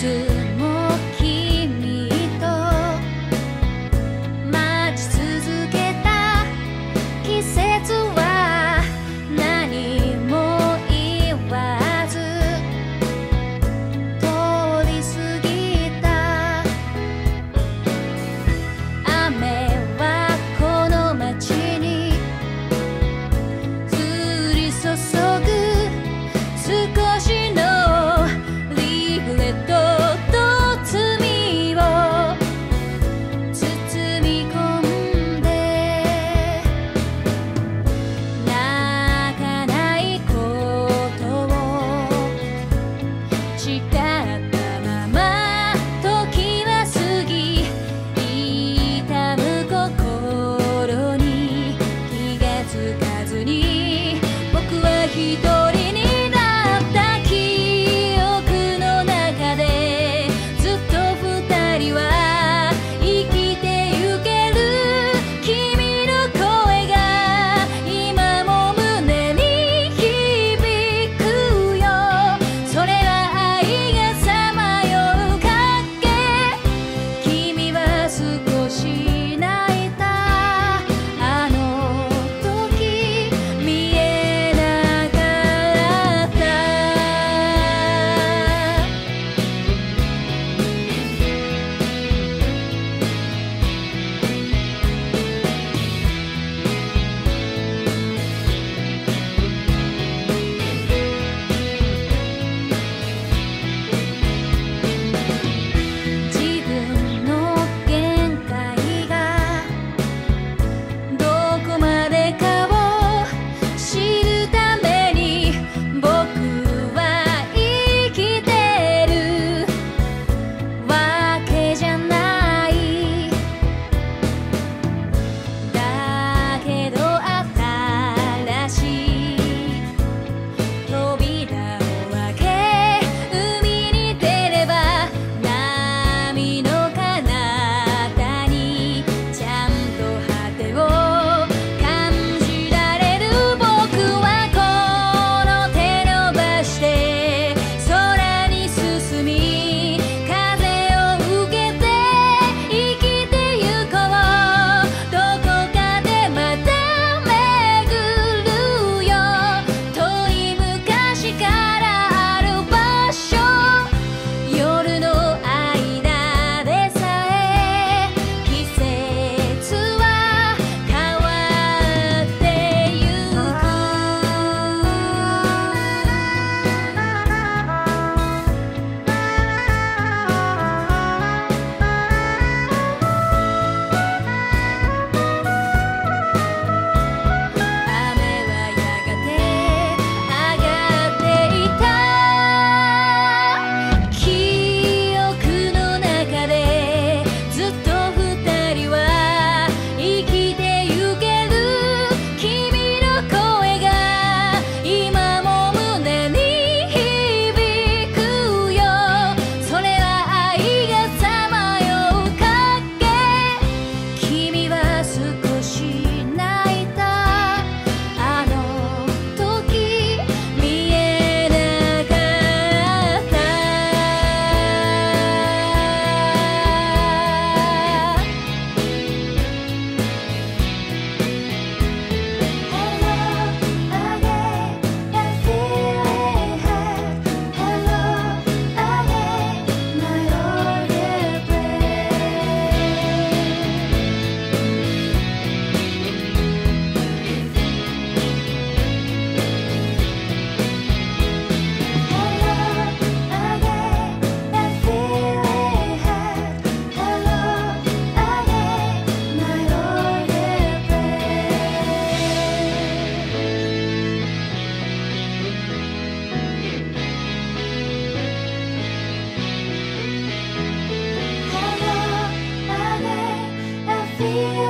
주. 人 feel